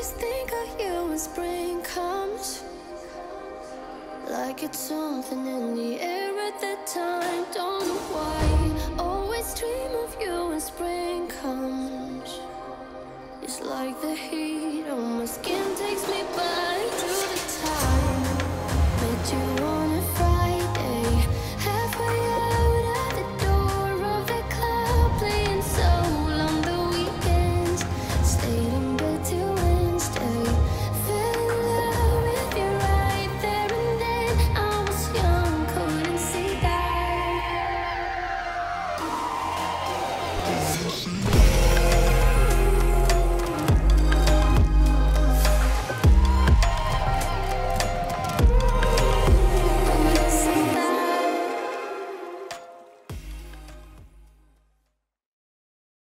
always think of you when spring comes. Like it's something in the air at that time. Don't know why. Always dream of you when spring comes. It's like the heat on my skin takes